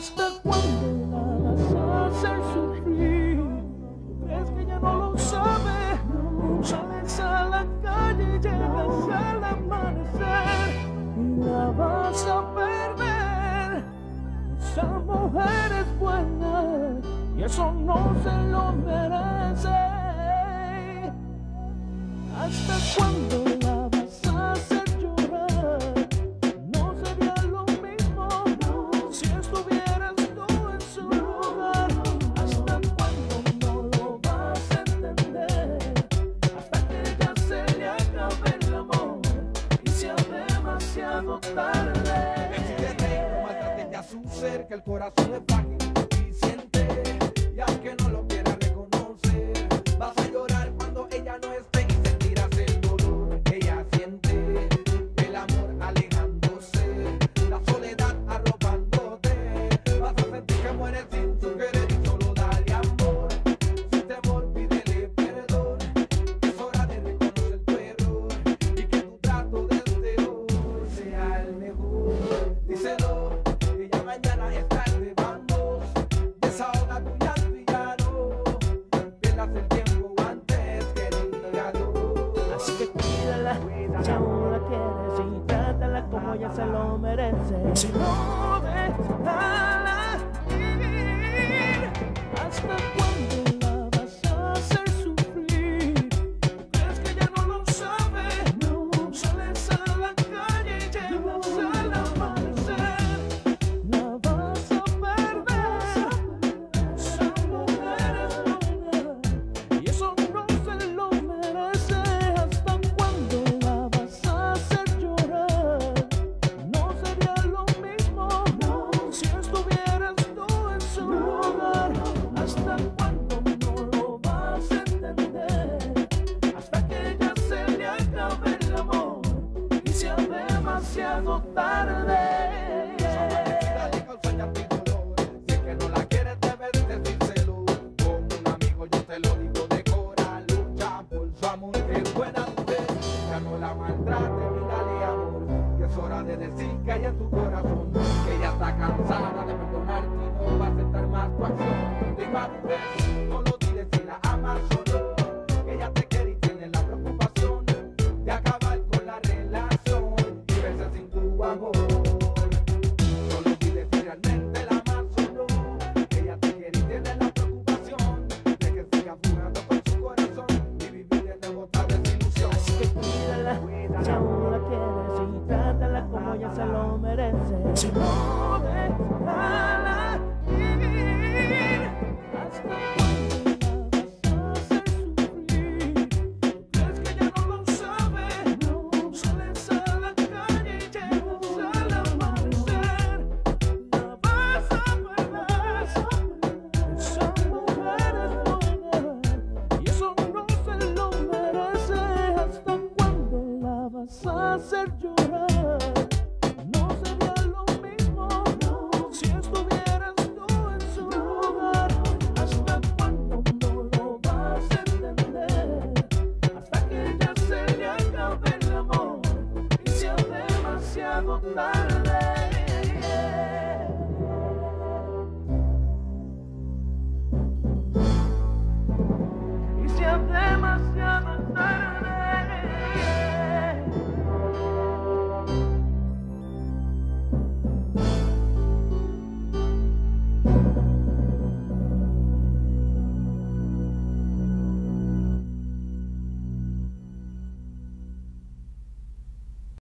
¿Hasta cuándo la vas a hacer sufrir? ¿Crees que ya no lo sabe? Sales a la calle y llegas al amanecer y la vas a perder. Esa mujer es buena y eso no se lo merece. ¿Hasta? Existe un maltrato que a su ser, que el corazón es frágil. como ella se lo merece. la maltrate, mi dale amor. Y es hora de decir que hay en tu corazón. llorar no sería lo mismo si estuvieras tú en su lugar hasta cuando no lo vas a entender hasta que ya se le acabe el amor y sea demasiado tarde